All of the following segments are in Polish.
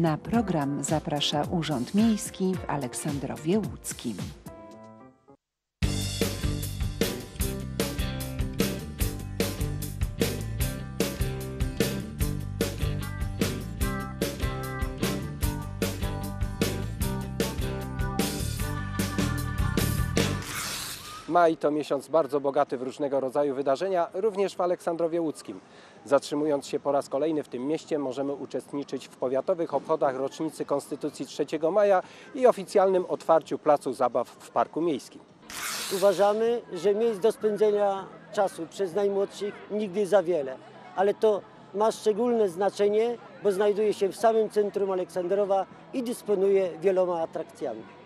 Na program zaprasza Urząd Miejski w Aleksandrowie Łódzkim. Maj to miesiąc bardzo bogaty w różnego rodzaju wydarzenia, również w Aleksandrowie Łódzkim. Zatrzymując się po raz kolejny w tym mieście, możemy uczestniczyć w powiatowych obchodach rocznicy Konstytucji 3 maja i oficjalnym otwarciu placu zabaw w Parku Miejskim. Uważamy, że miejsc do spędzenia czasu przez najmłodszych nigdy za wiele, ale to ma szczególne znaczenie, bo znajduje się w samym centrum Aleksandrowa i dysponuje wieloma atrakcjami.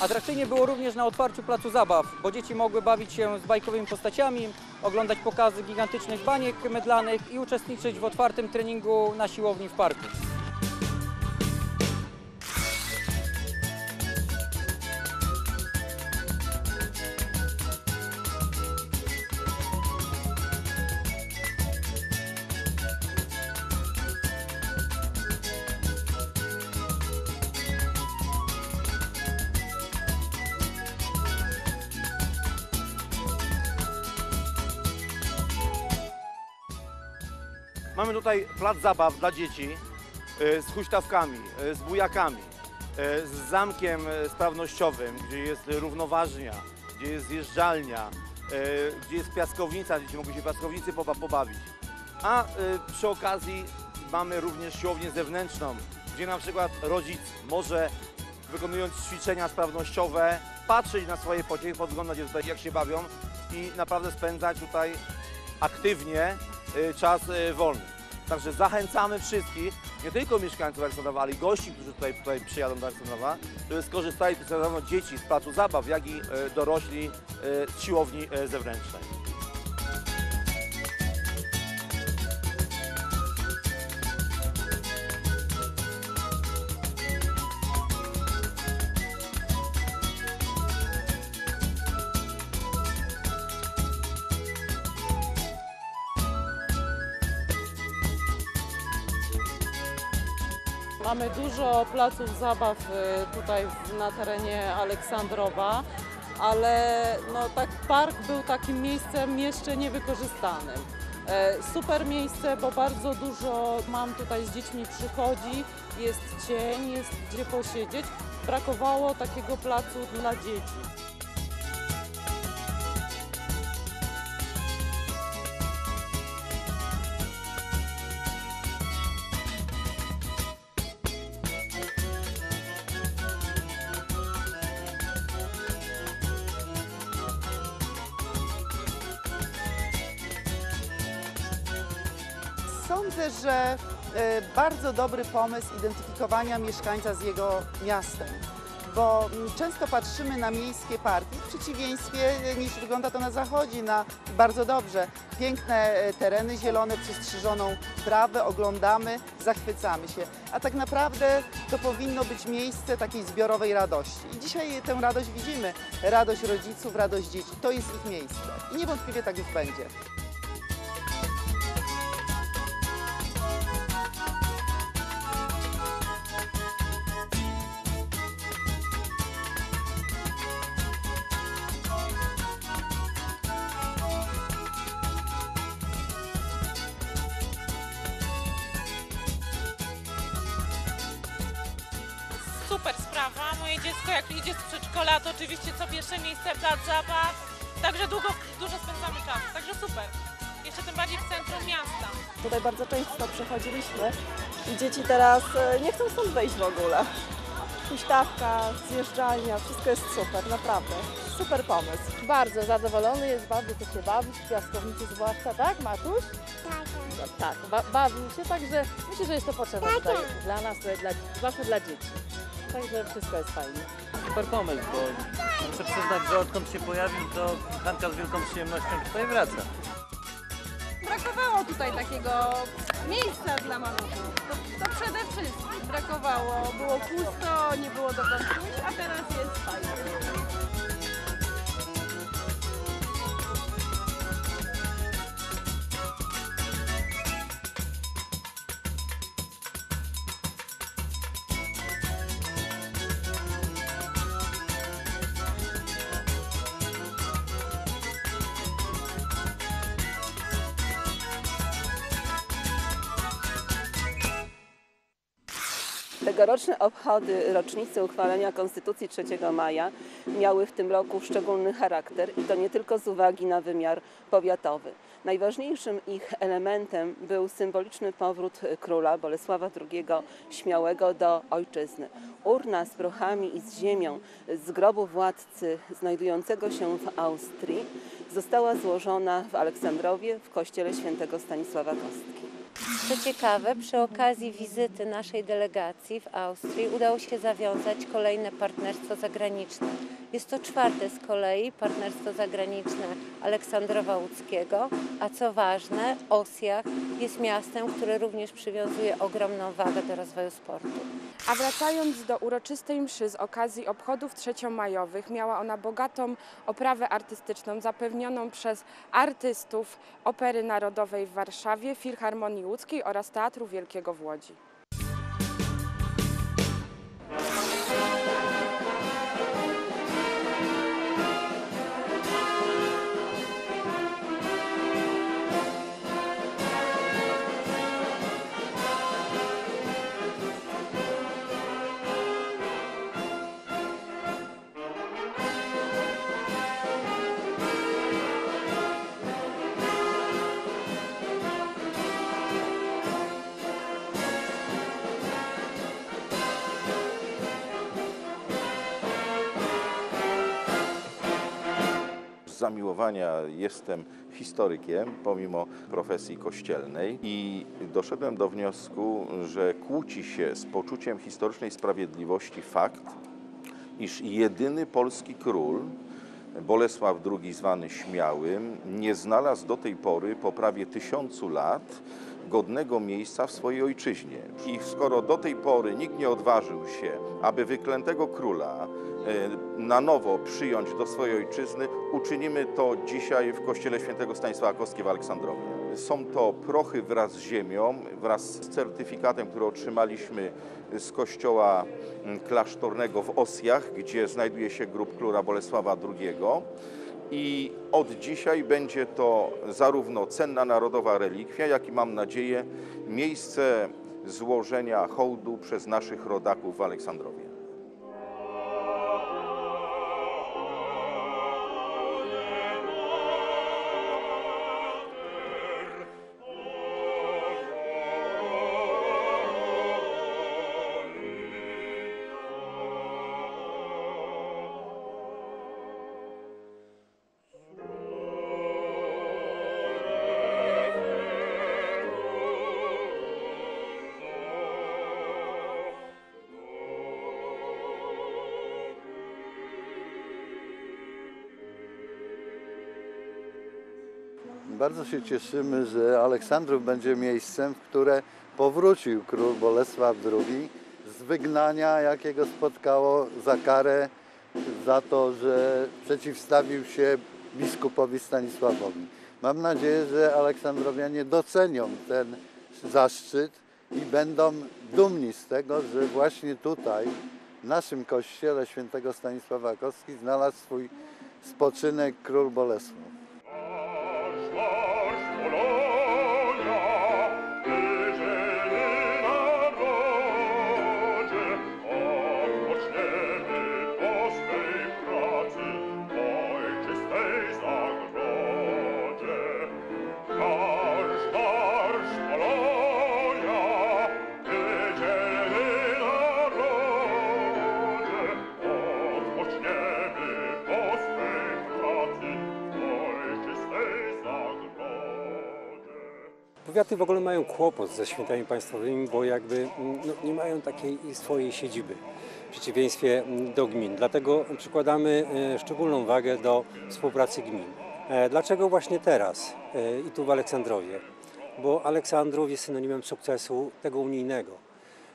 Atrakcyjnie było również na otwarciu placu zabaw, bo dzieci mogły bawić się z bajkowymi postaciami, oglądać pokazy gigantycznych baniek mydlanych i uczestniczyć w otwartym treningu na siłowni w parku. Mamy tutaj plac zabaw dla dzieci y, z huśtawkami, y, z bujakami, y, z zamkiem sprawnościowym, gdzie jest równoważnia, gdzie jest zjeżdżalnia, gdzie jest piaskownica, dzieci mogą się piaskownicy poba- pobawić. A przy okazji mamy również siłownię zewnętrzną, gdzie na przykład rodzic może wykonując ćwiczenia sprawnościowe patrzeć na swoje pociechy, podglądać je tutaj jak się bawią i naprawdę spędzać tutaj aktywnie czas y, wolny. Także zachęcamy wszystkich, nie tylko mieszkańców Aleksandrowa, ale i gości, którzy tutaj, tutaj przyjadą do Aleksandrowa, żeby skorzystali zarówno dzieci z placu zabaw, jak i y, dorośli y, z siłowni y, zewnętrznej. Mamy dużo placów zabaw y, tutaj na terenie Aleksandrowa, ale no, tak park był takim miejscem jeszcze niewykorzystanym. E, Super miejsce, bo bardzo dużo mam tutaj z dziećmi przychodzi, jest cień, jest gdzie posiedzieć. Brakowało takiego placu dla dzieci. Sądzę, że e, bardzo dobry pomysł identyfikowania mieszkańca z jego miastem, bo mm, często patrzymy na miejskie parki w przeciwieństwie e, niż wygląda to na zachodzie, na bardzo dobrze. Piękne e, tereny zielone, przystrzyżoną trawę, oglądamy, zachwycamy się. A tak naprawdę to powinno być miejsce takiej zbiorowej radości. I dzisiaj tę radość widzimy. Radość rodziców, radość dzieci. To jest ich miejsce. I niewątpliwie tak już będzie. Super sprawa. Moje dziecko jak idzie z przedszkola, to oczywiście co pierwsze miejsce plac zabaw. Także długo, dużo spędzamy czasu, także super. Jeszcze tym bardziej w centrum miasta. Tutaj bardzo często przechodziliśmy i dzieci teraz e, nie chcą stąd wyjść w ogóle. Huśtawka, zjeżdżalnia, wszystko jest super, naprawdę. Super pomysł. Bardzo zadowolony jest, bardzo chce się bawić, w piaskownicy zwłaszcza, tak Matuś? Tak. No, tak, ba bawił się, także myślę, że jest to potrzebne tutaj dla nas, dla, zwłaszcza dla dzieci. Także wszystko jest fajnie. Super pomysł, bo muszę przyznać, że odkąd się pojawił, to Hanka z wielką przyjemnością tutaj wraca. Brakowało tutaj takiego miejsca dla maluchów. To, to przede wszystkim brakowało. Było pusto, nie było dokąd pójść, a teraz jest fajnie. Tegoroczne obchody rocznicy uchwalenia Konstytucji 3 maja miały w tym roku szczególny charakter i to nie tylko z uwagi na wymiar powiatowy. Najważniejszym ich elementem był symboliczny powrót króla Bolesława II Śmiałego do ojczyzny. Urna z prochami i z ziemią z grobu władcy znajdującego się w Austrii została złożona w Aleksandrowie w kościele świętego Stanisława Kostki. Co ciekawe, przy okazji wizyty naszej delegacji w Austrii udało się zawiązać kolejne partnerstwo zagraniczne. Jest to czwarte z kolei partnerstwo zagraniczne Aleksandrowa Łódzkiego, a co ważne, Osjach jest miastem, które również przywiązuje ogromną wagę do rozwoju sportu. A wracając do uroczystej mszy z okazji obchodów trzeciomajowych, miała ona bogatą oprawę artystyczną zapewnioną przez artystów Opery Narodowej w Warszawie, Filharmonii Łódzkiej oraz Teatru Wielkiego w Łodzi. Zamiłowania jestem historykiem, pomimo profesji kościelnej, i doszedłem do wniosku, że kłóci się z poczuciem historycznej sprawiedliwości fakt, iż jedyny polski król, Bolesław II zwany Śmiałym, nie znalazł do tej pory po prawie tysiącu lat godnego miejsca w swojej ojczyźnie. I skoro do tej pory nikt nie odważył się, aby wyklętego króla na nowo przyjąć do swojej ojczyzny, uczynimy to dzisiaj w kościele świętego Stanisława Kostki w Aleksandrowie. Są to prochy wraz z ziemią, wraz z certyfikatem, który otrzymaliśmy z kościoła mm, klasztornego w Osjach, gdzie znajduje się grób króla Bolesława II. I od dzisiaj będzie to zarówno cenna narodowa relikwia, jak i mam nadzieję miejsce złożenia hołdu przez naszych rodaków w Aleksandrowie. Bardzo się cieszymy, że Aleksandrów będzie miejscem, w które powrócił król Bolesław II z wygnania, jakiego spotkało za karę za to, że przeciwstawił się biskupowi Stanisławowi. Mam nadzieję, że Aleksandrowianie docenią ten zaszczyt i będą dumni z tego, że właśnie tutaj, w naszym kościele świętego Stanisława Kostki, znalazł swój spoczynek król Bolesław. color Powiaty w ogóle mają kłopot ze świętami państwowymi, bo jakby mm, no, nie mają takiej swojej siedziby w przeciwieństwie mm, do gmin. Dlatego przykładamy e, szczególną wagę do współpracy gmin. E, Dlaczego właśnie teraz e, i tu w Aleksandrowie? Bo Aleksandrów jest synonimem sukcesu tego unijnego.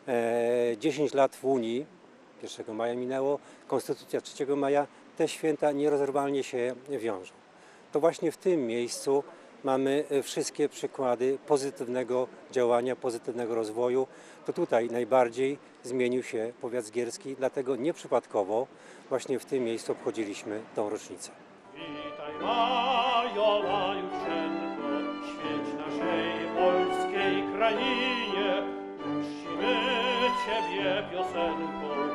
E, 10 lat w Unii, 1 maja minęło, Konstytucja 3 maja, te święta nierozerwalnie się wiążą. To właśnie w tym miejscu mamy e, wszystkie przykłady pozytywnego działania, pozytywnego rozwoju. To tutaj najbardziej zmienił się powiat zgierski, dlatego nieprzypadkowo właśnie w tym miejscu obchodziliśmy tą rocznicę. Witaj Majo, Majusienko, świeć naszej polskiej krainie. Cię, Ciebie piosenką,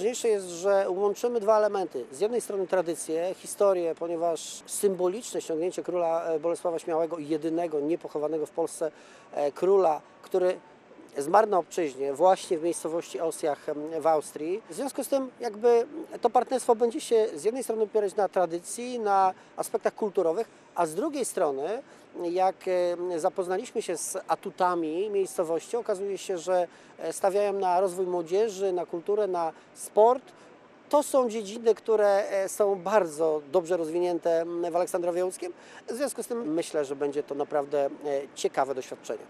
Najważniejsze jest, że łączymy dwa elementy. Z jednej strony tradycję, historię, ponieważ symboliczne ściągnięcie króla e, Bolesława Śmiałego, jedynego niepochowanego w Polsce e, króla, który zmarł na obczyźnie, właśnie w miejscowości Osjach w Austrii. W związku z tym jakby to partnerstwo będzie się z jednej strony opierać na tradycji, na aspektach kulturowych, a z drugiej strony jak zapoznaliśmy się z atutami miejscowości, okazuje się, że e, stawiają na rozwój młodzieży, na kulturę, na sport. To są dziedziny, które e, są bardzo dobrze rozwinięte w Aleksandrowie Łódzkim. W związku z tym myślę, że będzie to naprawdę e, ciekawe doświadczenie.